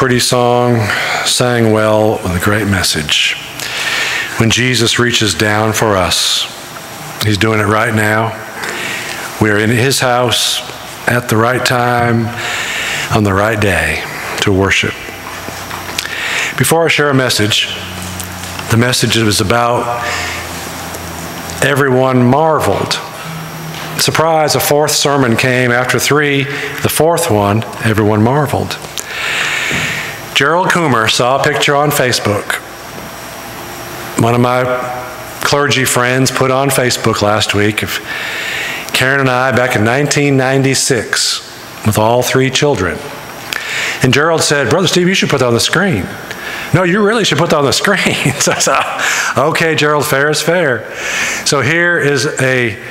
pretty song, sang well with a great message. When Jesus reaches down for us, He's doing it right now. We are in His house at the right time, on the right day to worship. Before I share a message, the message is about everyone marveled. Surprise, a fourth sermon came after three. The fourth one, everyone marveled. Gerald Coomer saw a picture on Facebook. One of my clergy friends put on Facebook last week of Karen and I back in 1996 with all three children. And Gerald said, Brother Steve, you should put that on the screen. No, you really should put that on the screen. so I said, okay, Gerald, fair is fair. So here is a,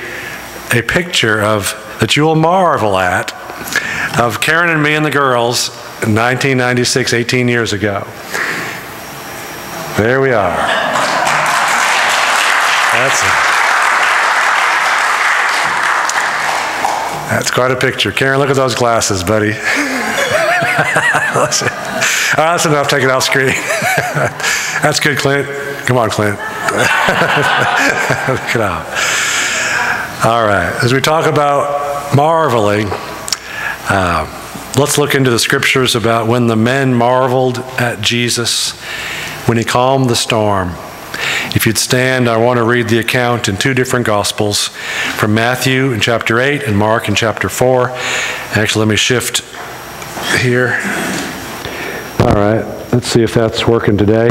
a picture of that you will marvel at of Karen and me and the girls 1996, 18 years ago. There we are. That's it. That's quite a picture. Karen, look at those glasses, buddy. that's, that's enough. Take it off screen. that's good, Clint. Come on, Clint. Look it. All right. As we talk about marveling, uh, Let's look into the scriptures about when the men marveled at Jesus when he calmed the storm. If you'd stand, I want to read the account in two different Gospels from Matthew in chapter 8 and Mark in chapter 4. Actually, let me shift here. All right, let's see if that's working today.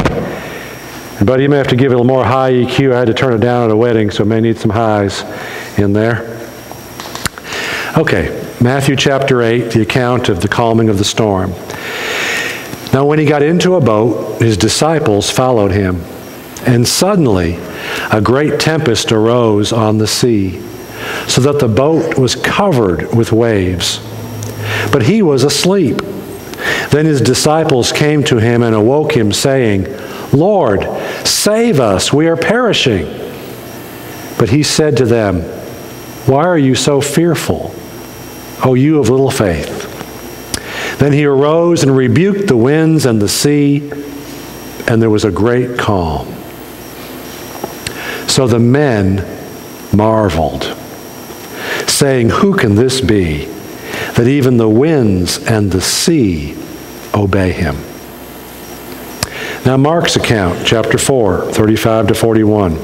Buddy, you may have to give it a little more high EQ. I had to turn it down at a wedding, so it may need some highs in there. Okay, Matthew chapter 8, the account of the calming of the storm. Now, when he got into a boat, his disciples followed him. And suddenly, a great tempest arose on the sea, so that the boat was covered with waves. But he was asleep. Then his disciples came to him and awoke him, saying, Lord, save us, we are perishing. But he said to them, Why are you so fearful? O you of little faith. Then he arose and rebuked the winds and the sea, and there was a great calm. So the men marveled, saying, Who can this be, that even the winds and the sea obey him? Now, Mark's account, chapter 4, 35 to 41.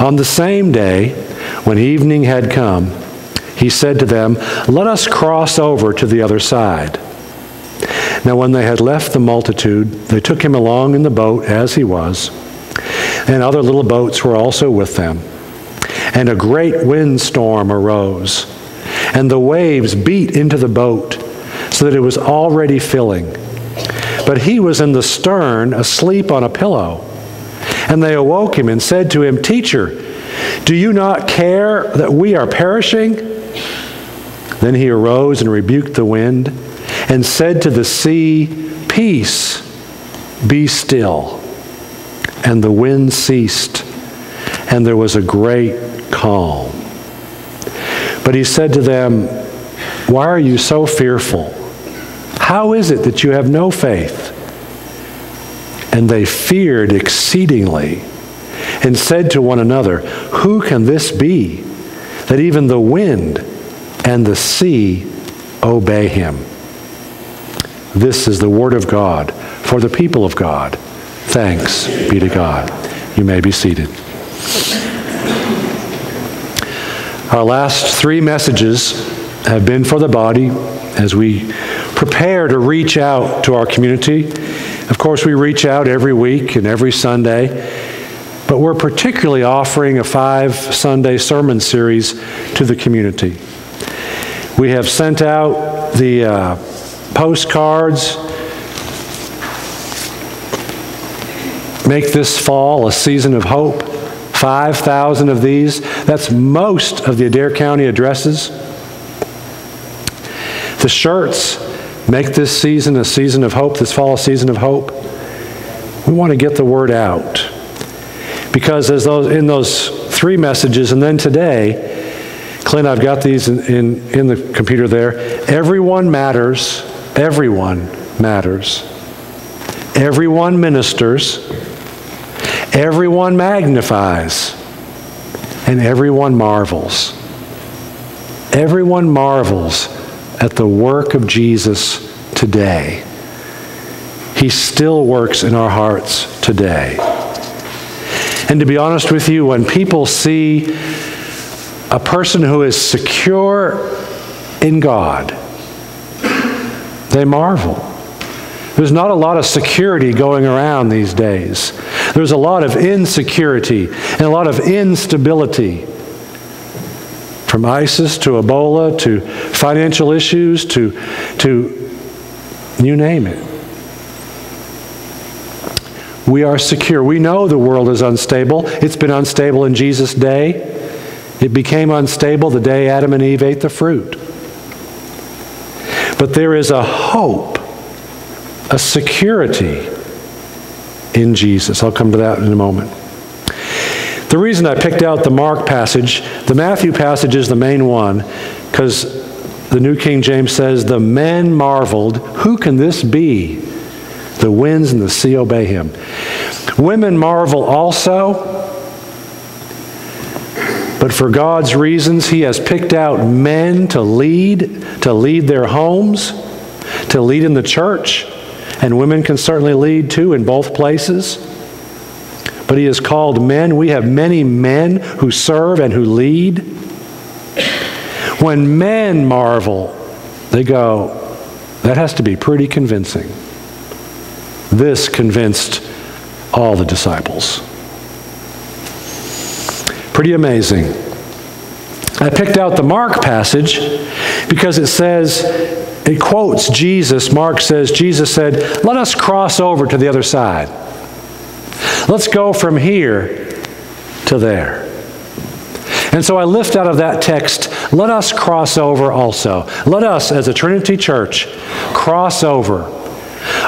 On the same day, when evening had come, he said to them, Let us cross over to the other side. Now, when they had left the multitude, they took him along in the boat as he was, and other little boats were also with them. And a great windstorm arose, and the waves beat into the boat, so that it was already filling. But he was in the stern, asleep on a pillow. And they awoke him and said to him, Teacher, do you not care that we are perishing? Then he arose and rebuked the wind and said to the sea, Peace, be still. And the wind ceased, and there was a great calm. But he said to them, Why are you so fearful? How is it that you have no faith? And they feared exceedingly and said to one another, Who can this be that even the wind and the sea obey him. This is the word of God for the people of God. Thanks be to God. You may be seated. Our last three messages have been for the body as we prepare to reach out to our community. Of course, we reach out every week and every Sunday, but we're particularly offering a five Sunday sermon series to the community. We have sent out the uh, postcards. Make this fall a season of hope. 5,000 of these. That's most of the Adair County addresses. The shirts make this season a season of hope, this fall a season of hope. We want to get the word out. Because as those, in those three messages, and then today, Clint, I've got these in, in, in the computer there. Everyone matters. Everyone matters. Everyone ministers, everyone magnifies, and everyone marvels. Everyone marvels at the work of Jesus today. He still works in our hearts today. And to be honest with you, when people see a person who is secure in God, they marvel. There's not a lot of security going around these days. There's a lot of insecurity and a lot of instability. From ISIS to Ebola to financial issues to, to you name it. We are secure. We know the world is unstable. It's been unstable in Jesus' day. It became unstable the day Adam and Eve ate the fruit. But there is a hope, a security in Jesus. I'll come to that in a moment. The reason I picked out the Mark passage, the Matthew passage is the main one, because the New King James says, The men marveled, who can this be? The winds and the sea obey him. Women marvel also, but for God's reasons, He has picked out men to lead, to lead their homes, to lead in the church, and women can certainly lead too in both places. But He has called men. We have many men who serve and who lead. When men marvel, they go, that has to be pretty convincing. This convinced all the disciples. Pretty amazing. I picked out the Mark passage because it says, it quotes Jesus. Mark says, Jesus said, Let us cross over to the other side. Let's go from here to there. And so I lift out of that text, let us cross over also. Let us, as a Trinity Church, cross over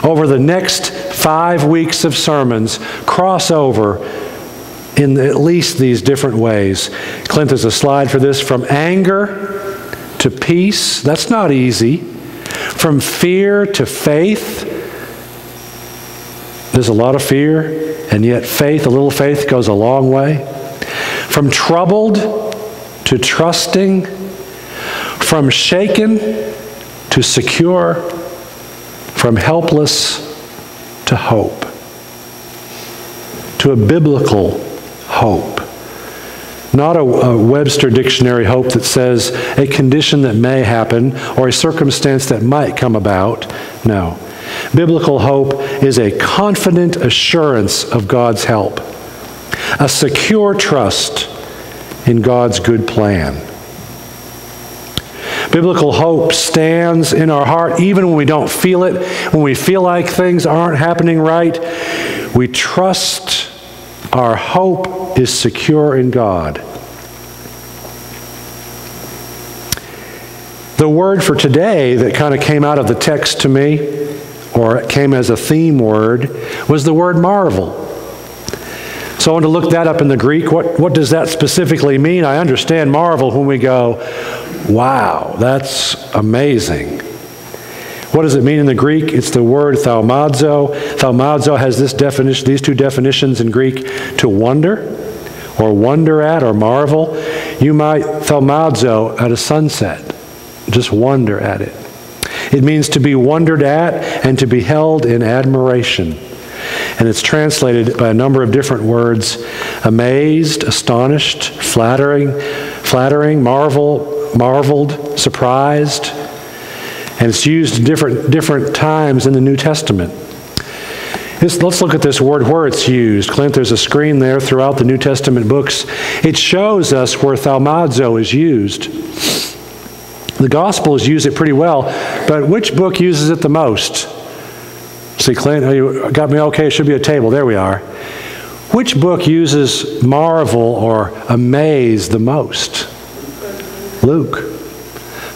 over the next five weeks of sermons, cross over in at least these different ways. Clint has a slide for this from anger to peace. That's not easy. From fear to faith. There's a lot of fear, and yet faith, a little faith, goes a long way. From troubled to trusting. From shaken to secure. From helpless to hope. To a biblical hope. Not a, a, Webster dictionary hope that says a condition that may happen or a circumstance that might come about. No. Biblical hope is a confident assurance of God's help, a secure trust in God's good plan. Biblical hope stands in our heart even when we don't feel it, when we feel like things aren't happening right. We trust our hope is secure in God. The word for today that kind of came out of the text to me, or it came as a theme word, was the word marvel. So I want to look that up in the Greek. What, what does that specifically mean? I understand marvel when we go, wow, that's amazing. What does it mean in the Greek? It's the word thaumazo. Thaumazo has this definition, these two definitions in Greek to wonder, or wonder at, or marvel. You might thaumazo at a sunset. Just wonder at it. It means to be wondered at and to be held in admiration. And it's translated by a number of different words amazed, astonished, flattering, flattering, marvel, marveled, surprised. And it's used different, different times in the New Testament. This, let's look at this word where it's used. Clint, there's a screen there throughout the New Testament books. It shows us where thaumazo is used. The Gospels use it pretty well, but which book uses it the most? See, Clint, you got me okay. It should be a table. There we are. Which book uses marvel or amaze the most? Luke.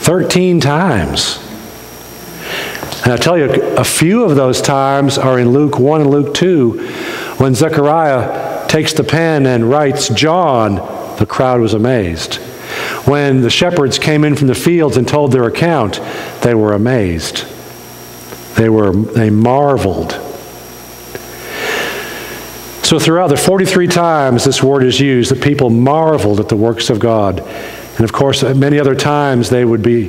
13 times. And I tell you, a few of those times are in Luke 1 and Luke 2 when Zechariah takes the pen and writes John, the crowd was amazed. When the shepherds came in from the fields and told their account, they were amazed. They were they marveled. So throughout the 43 times this word is used, that people marveled at the works of God. And of course, at many other times they would be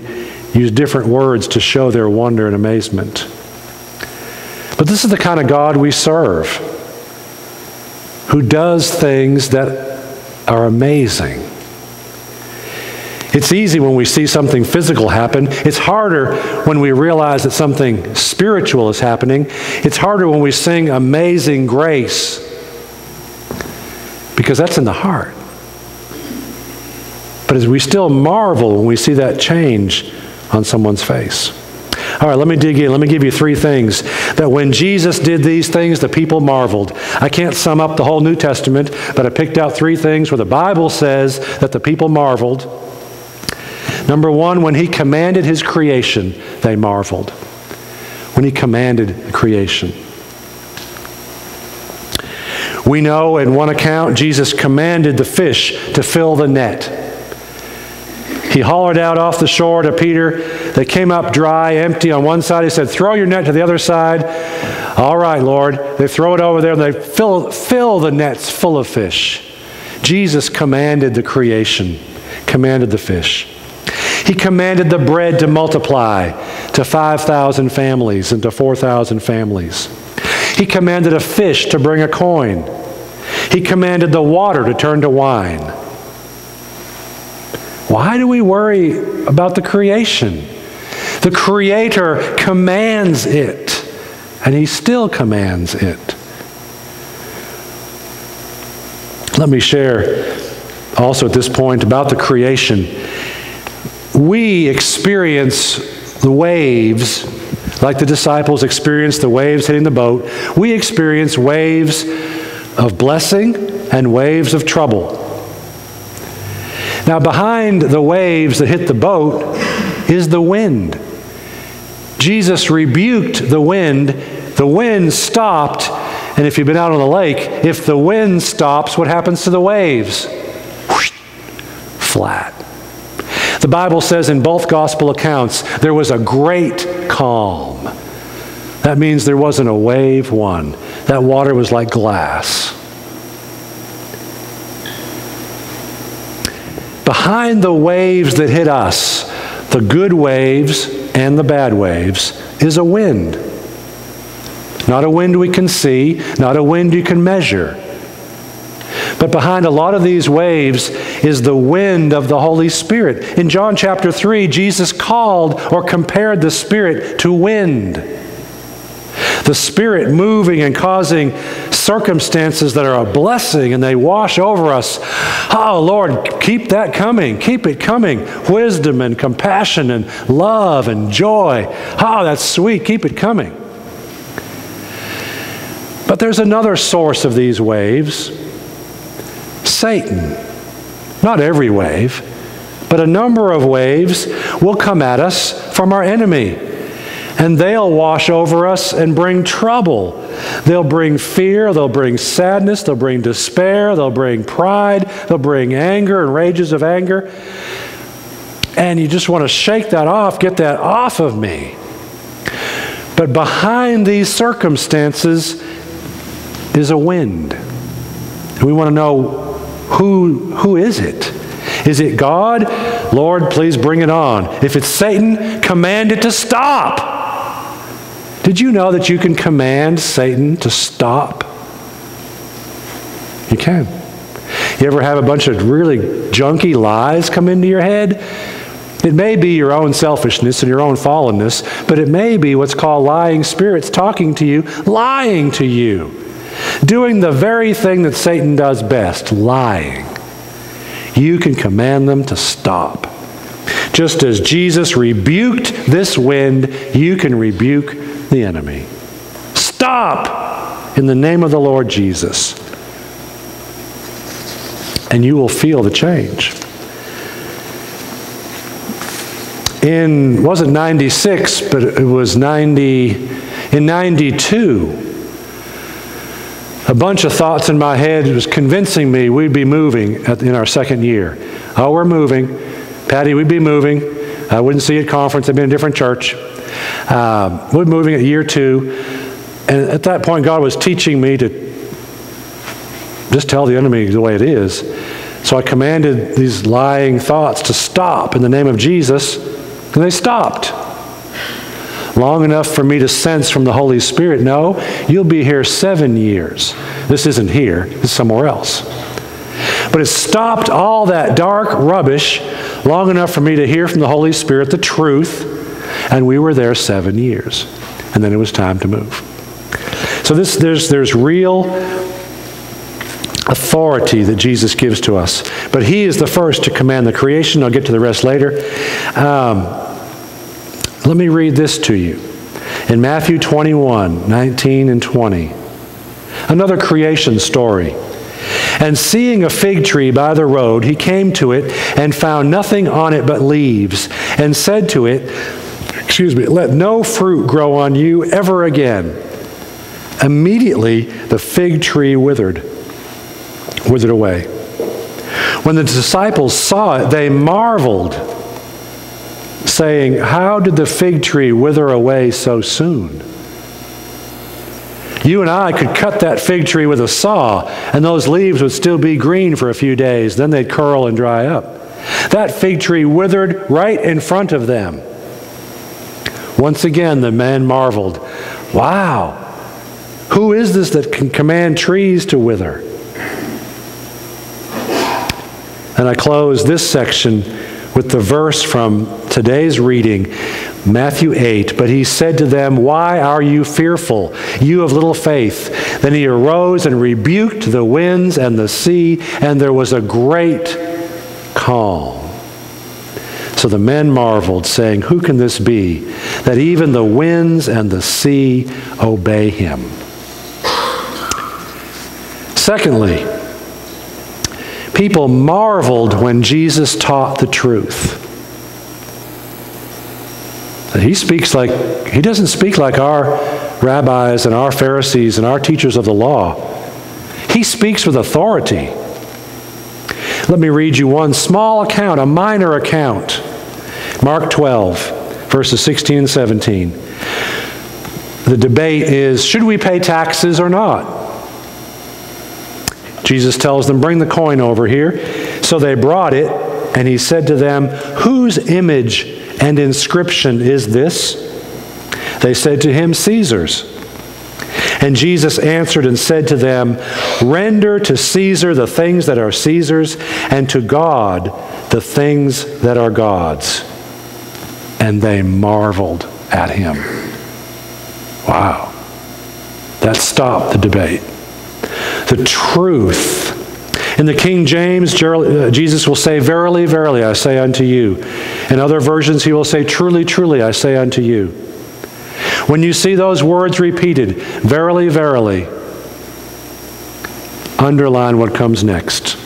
use different words to show their wonder and amazement. But this is the kind of God we serve, who does things that are amazing. It's easy when we see something physical happen. It's harder when we realize that something spiritual is happening. It's harder when we sing Amazing Grace because that's in the heart. But as we still marvel when we see that change on someone's face. All right, let me dig in. Let me give you three things that when Jesus did these things, the people marveled. I can't sum up the whole New Testament, but I picked out three things where the Bible says that the people marveled. Number one, when he commanded his creation, they marveled. When he commanded creation. We know in one account, Jesus commanded the fish to fill the net. He hollered out off the shore to Peter. They came up dry, empty on one side. He said, Throw your net to the other side. All right, Lord. They throw it over there and they fill, fill the nets full of fish. Jesus commanded the creation, commanded the fish. He commanded the bread to multiply to 5,000 families and to 4,000 families. He commanded a fish to bring a coin. He commanded the water to turn to wine. Why do we worry about the creation? The Creator commands it, and He still commands it. Let me share also at this point about the creation. We experience the waves like the disciples experienced the waves hitting the boat. We experience waves of blessing and waves of trouble. Now, behind the waves that hit the boat is the wind. Jesus rebuked the wind, the wind stopped, and if you've been out on the lake, if the wind stops, what happens to the waves? Whoosh, flat. The Bible says in both gospel accounts there was a great calm. That means there wasn't a wave one. That water was like glass. Behind the waves that hit us, the good waves and the bad waves, is a wind. Not a wind we can see, not a wind you can measure. But behind a lot of these waves is the wind of the Holy Spirit. In John chapter 3, Jesus called or compared the Spirit to wind. The Spirit moving and causing circumstances that are a blessing and they wash over us. Oh, Lord, keep that coming. Keep it coming. Wisdom and compassion and love and joy. Oh, that's sweet. Keep it coming. But there's another source of these waves Satan. Not every wave, but a number of waves will come at us from our enemy and they'll wash over us and bring trouble. They'll bring fear, they'll bring sadness, they'll bring despair, they'll bring pride, they'll bring anger and rages of anger. And you just want to shake that off, get that off of me. But behind these circumstances is a wind. We want to know who, who is it? Is it God? Lord, please bring it on. If it's Satan, command it to stop. Did you know that you can command Satan to stop? You can. You ever have a bunch of really junky lies come into your head? It may be your own selfishness and your own fallenness, but it may be what's called lying spirits talking to you, lying to you, doing the very thing that Satan does best lying. You can command them to stop. Just as Jesus rebuked this wind, you can rebuke the enemy. Stop in the name of the Lord Jesus. And you will feel the change. In, wasn't 96, but it was 90, in 92, a bunch of thoughts in my head was convincing me we'd be moving at, in our second year. Oh, we're moving. Patty, we'd be moving. I wouldn't see at conference. I'd be in a different church. Uh, we're moving at year two. And at that point, God was teaching me to just tell the enemy the way it is. So I commanded these lying thoughts to stop in the name of Jesus, and they stopped. Long enough for me to sense from the Holy Spirit, no, you'll be here seven years. This isn't here, it's somewhere else. But it stopped all that dark rubbish long enough for me to hear from the Holy Spirit the truth, and we were there seven years. And then it was time to move. So this, there's, there's real authority that Jesus gives to us. But he is the first to command the creation. I'll get to the rest later. Um, let me read this to you. In Matthew 21, 19 and 20. Another creation story. And seeing a fig tree by the road, he came to it and found nothing on it but leaves, and said to it, Excuse me, let no fruit grow on you ever again. Immediately the fig tree withered, withered away. When the disciples saw it, they marveled, saying, How did the fig tree wither away so soon? You and I could cut that fig tree with a saw, and those leaves would still be green for a few days. Then they'd curl and dry up. That fig tree withered right in front of them. Once again, the man marveled, Wow, who is this that can command trees to wither? And I close this section with the verse from today's reading, Matthew 8. But he said to them, Why are you fearful, you of little faith? Then he arose and rebuked the winds and the sea, and there was a great calm. So the men marveled, saying, Who can this be, that even the winds and the sea obey him? Secondly, people marveled when Jesus taught the truth. He speaks like, he doesn't speak like our rabbis and our Pharisees and our teachers of the law. He speaks with authority. Let me read you one small account, a minor account. Mark 12, verses 16 and 17. The debate is should we pay taxes or not? Jesus tells them, Bring the coin over here. So they brought it, and he said to them, Whose image and inscription is this? They said to him, Caesar's. And Jesus answered and said to them, Render to Caesar the things that are Caesar's, and to God the things that are God's. And they marveled at him. Wow. That stopped the debate. The truth. In the King James, uh, Jesus will say, Verily, verily, I say unto you. In other versions, he will say, Truly, truly, I say unto you. When you see those words repeated, verily, verily, underline what comes next,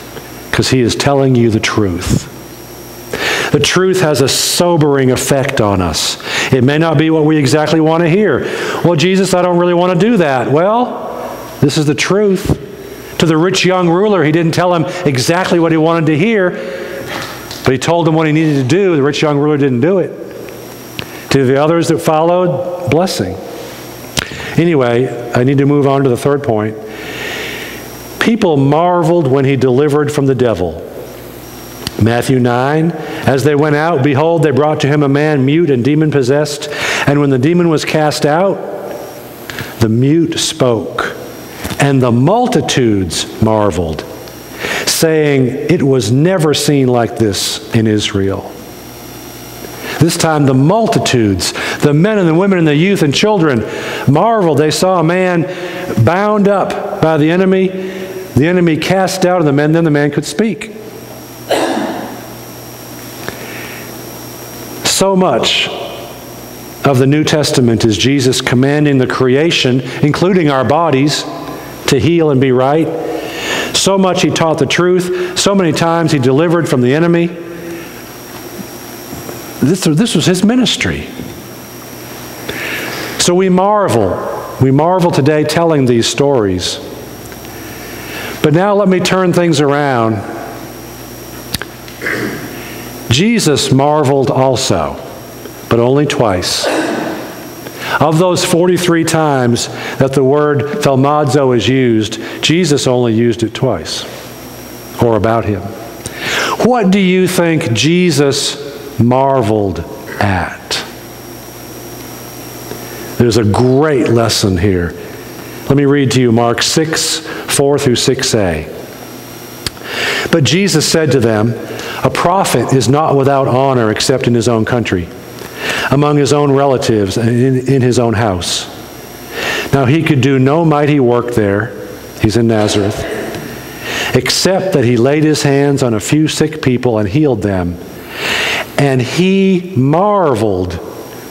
because he is telling you the truth. The truth has a sobering effect on us. It may not be what we exactly want to hear. Well, Jesus, I don't really want to do that. Well, this is the truth. To the rich young ruler, he didn't tell him exactly what he wanted to hear, but he told him what he needed to do. The rich young ruler didn't do it. To the others that followed, blessing. Anyway, I need to move on to the third point. People marveled when he delivered from the devil. Matthew 9, as they went out, behold, they brought to him a man mute and demon possessed. And when the demon was cast out, the mute spoke. And the multitudes marveled, saying, It was never seen like this in Israel. This time, the multitudes, the men and the women and the youth and children, marveled. They saw a man bound up by the enemy, the enemy cast out of the man, then the man could speak. So much of the New Testament is Jesus commanding the creation, including our bodies, to heal and be right. So much he taught the truth. So many times he delivered from the enemy. This, this was his ministry. So we marvel. We marvel today telling these stories. But now let me turn things around Jesus marveled also, but only twice. Of those 43 times that the word thaumazo is used, Jesus only used it twice, or about him. What do you think Jesus marveled at? There's a great lesson here. Let me read to you Mark 6, 4 through 6a. But Jesus said to them, A prophet is not without honor except in his own country, among his own relatives, and in, in his own house. Now he could do no mighty work there, he's in Nazareth, except that he laid his hands on a few sick people and healed them. And he marveled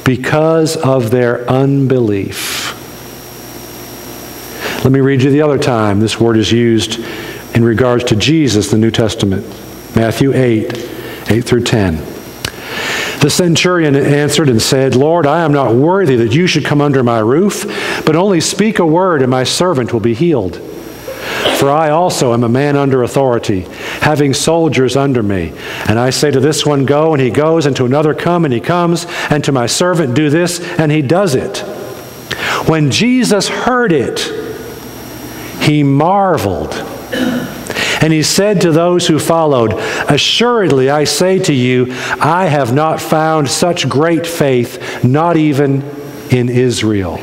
because of their unbelief. Let me read you the other time this word is used in regards to Jesus, the New Testament. Matthew 8, 8 through 10. The centurion answered and said, Lord, I am not worthy that you should come under my roof, but only speak a word, and my servant will be healed. For I also am a man under authority, having soldiers under me. And I say to this one, Go, and he goes, and to another, Come, and he comes, and to my servant, Do this, and he does it. When Jesus heard it, he marveled and he said to those who followed, Assuredly, I say to you, I have not found such great faith, not even in Israel.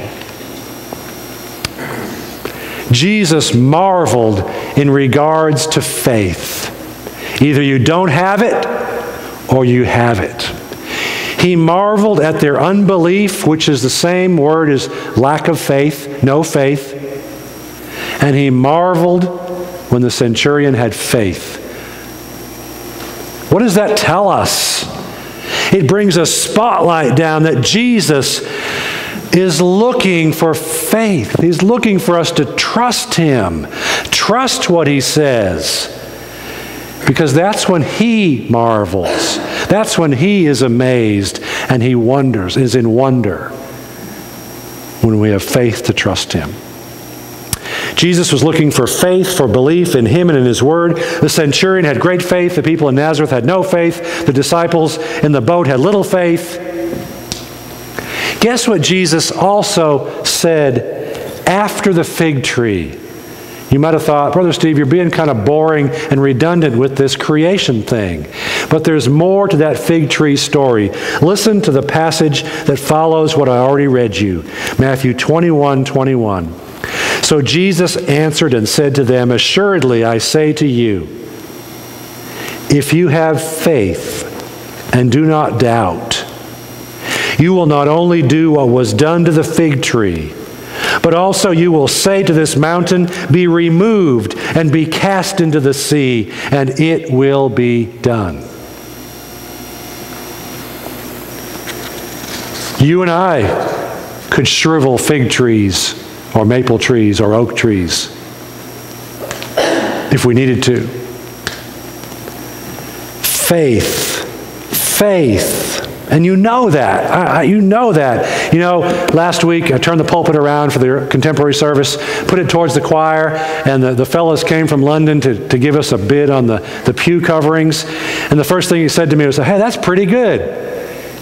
Jesus marveled in regards to faith. Either you don't have it or you have it. He marveled at their unbelief, which is the same word as lack of faith, no faith. And he marveled when the centurion had faith. What does that tell us? It brings a spotlight down that Jesus is looking for faith. He's looking for us to trust Him, trust what He says. Because that's when He marvels. That's when He is amazed and He wonders, is in wonder, when we have faith to trust Him. Jesus was looking for faith, for belief in him and in his word. The centurion had great faith. The people in Nazareth had no faith. The disciples in the boat had little faith. Guess what Jesus also said after the fig tree? You might have thought, Brother Steve, you're being kind of boring and redundant with this creation thing. But there's more to that fig tree story. Listen to the passage that follows what I already read you Matthew 21 21. So Jesus answered and said to them, Assuredly, I say to you, if you have faith and do not doubt, you will not only do what was done to the fig tree, but also you will say to this mountain, Be removed and be cast into the sea, and it will be done. You and I could shrivel fig trees or maple trees or oak trees if we needed to. Faith, faith. And you know that. I, I, you know that. You know, last week I turned the pulpit around for the contemporary service, put it towards the choir, and the, the fellows came from London to, to give us a bid on the, the pew coverings. And the first thing he said to me was, Hey, that's pretty good.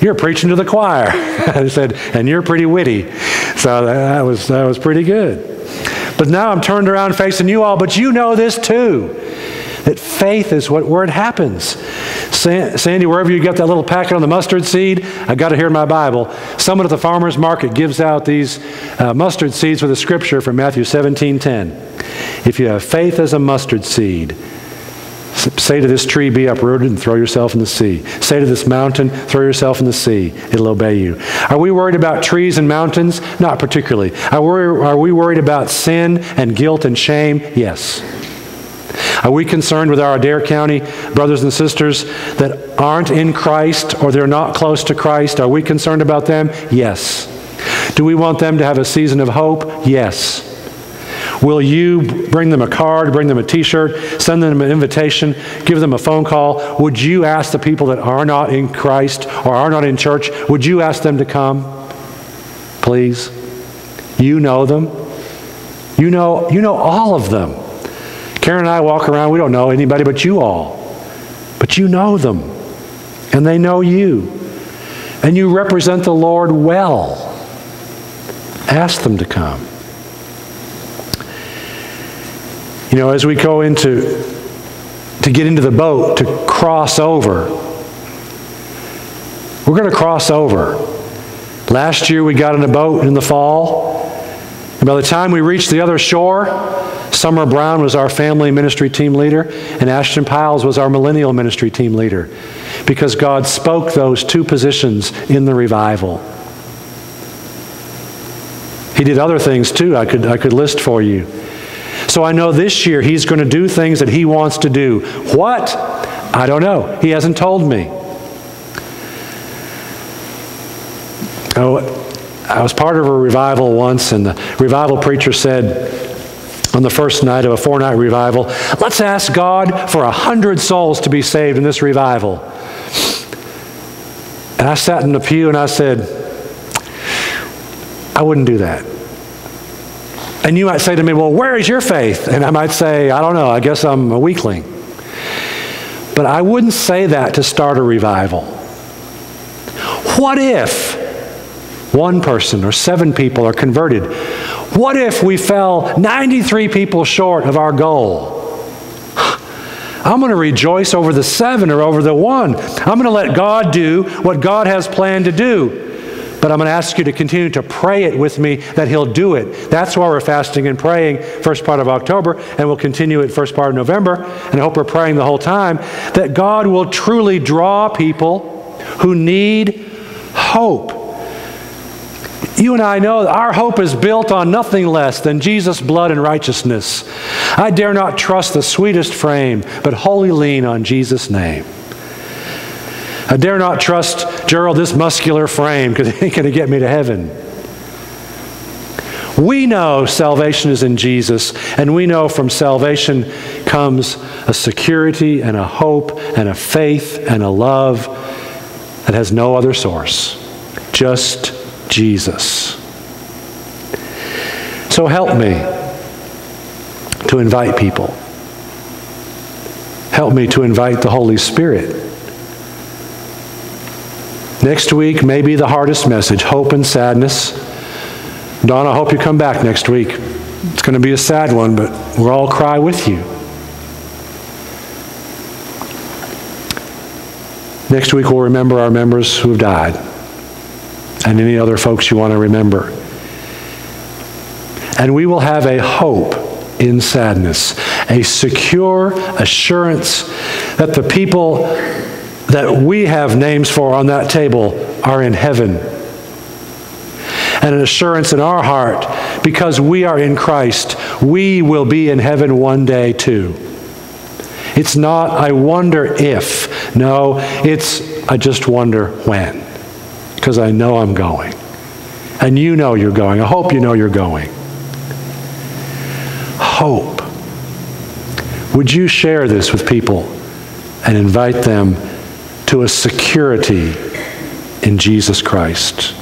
You're preaching to the choir. I said, and you're pretty witty. So that was, that was pretty good. But now I'm turned around facing you all, but you know this too. That faith is what, where it happens. Sandy, wherever you got that little packet on the mustard seed, I got it here in my Bible. Someone at the farmer's market gives out these uh, mustard seeds with a scripture from Matthew 17 10. If you have faith as a mustard seed, Say to this tree, be uprooted and throw yourself in the sea. Say to this mountain, throw yourself in the sea. It'll obey you. Are we worried about trees and mountains? Not particularly. Are we, are we worried about sin and guilt and shame? Yes. Are we concerned with our Adair County brothers and sisters that aren't in Christ or they're not close to Christ? Are we concerned about them? Yes. Do we want them to have a season of hope? Yes. Will you bring them a card, bring them a t shirt, send them an invitation, give them a phone call? Would you ask the people that are not in Christ or are not in church, would you ask them to come? Please. You know them. You know, you know all of them. Karen and I walk around, we don't know anybody but you all. But you know them. and they know you, and you represent the Lord well. Ask them to come. You know, as we go into to get into the boat to cross over, we're going to cross over. Last year we got in a boat in the fall, and by the time we reached the other shore, Summer Brown was our family ministry team leader, and Ashton Piles was our millennial ministry team leader because God spoke those two positions in the revival. He did other things too, I could, I could list for you. So I know this year He's going to do things that He wants to do. What? I don't know. He hasn't told me. Oh, I was part of a revival once, and the revival preacher said, on the first night of a four night revival, let's ask God for a hundred souls to be saved in this revival. And I sat in the pew and I said, I wouldn't do that. And you might say to me, Well, where is your faith? And I might say, I don't know, I guess I'm a weakling. But I wouldn't say that to start a revival. What if one person or seven people are converted? What if we fell 93 people short of our goal? I'm going to rejoice over the seven or over the one. I'm going to let God do what God has planned to do. But I'm going to ask you to continue to pray it with me that He'll do it. That's why we're fasting and praying first part of October, and we'll continue it first part of November. And I hope we're praying the whole time that God will truly draw people who need hope you and I know our hope is built on nothing less than Jesus' blood and righteousness. I dare not trust the sweetest frame, but wholly lean on Jesus' name. I dare not trust Gerald this muscular frame because he ain't going to get me to heaven. We know salvation is in Jesus, and we know from salvation comes a security and a hope and a faith and a love that has no other source. Just Jesus. So help me to invite people. Help me to invite the Holy Spirit. Next week may be the hardest message hope and sadness. Don, I hope you come back next week. It's going to be a sad one, but we'll all cry with you. Next week, we'll remember our members who have died and any other folks you want to remember. And we will have a hope in sadness, a secure assurance that the people that we have names for on that table are in heaven. And an assurance in our heart because we are in Christ, we will be in heaven one day too. It's not, I wonder if. No, it's, I just wonder when because I know I'm going. And you know you're going. I hope you know you're going. Hope. Would you share this with people and invite them to a security in Jesus Christ?